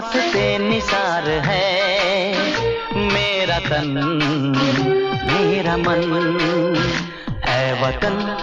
से निसार है। मेरा तन मेरा मन है वतन।